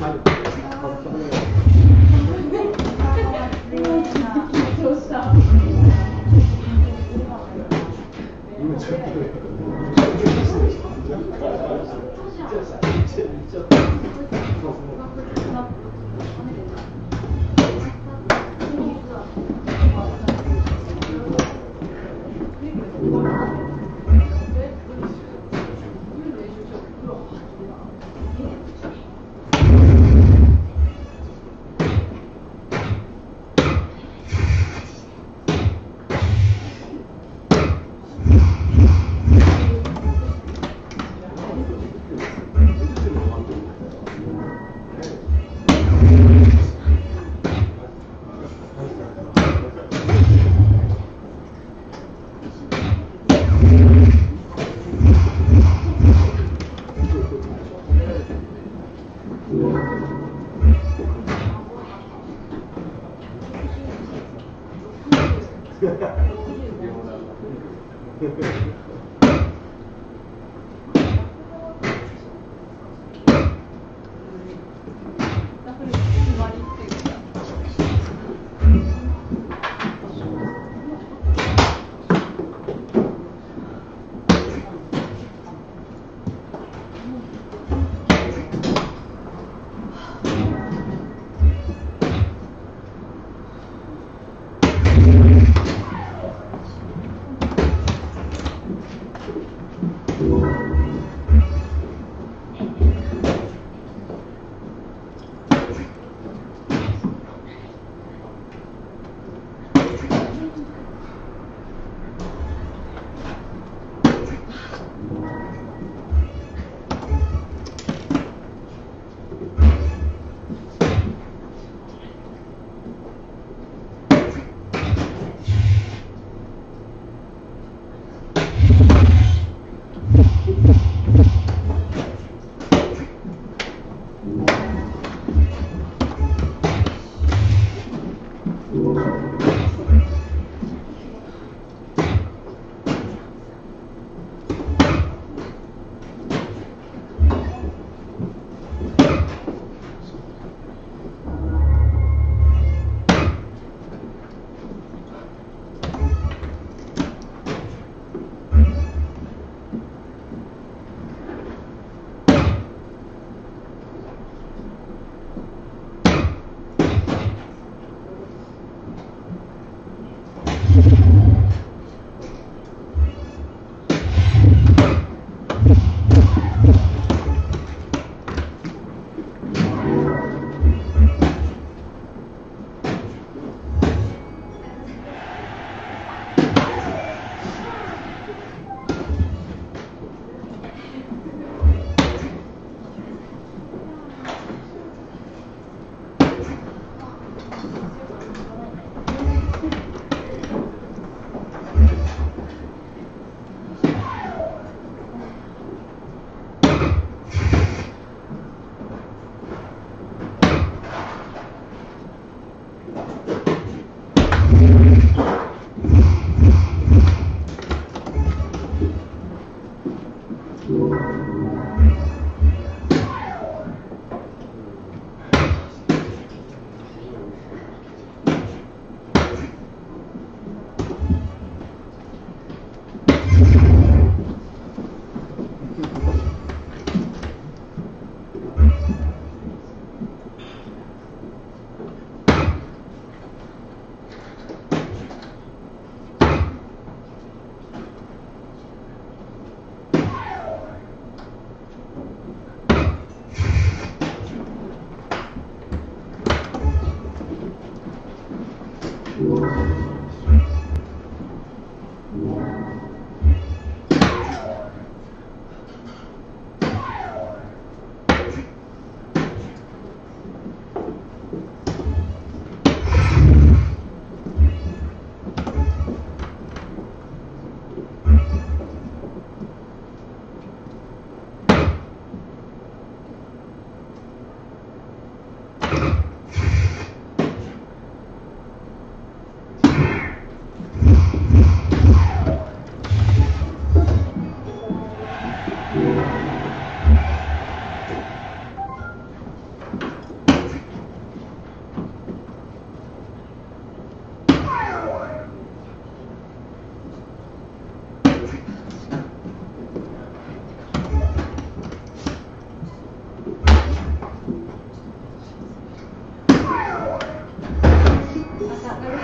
Valeu. Yeah.